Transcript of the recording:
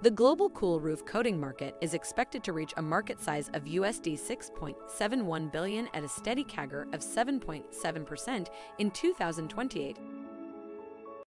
The global cool roof coating market is expected to reach a market size of USD 6.71 billion at a steady CAGR of 7.7% in 2028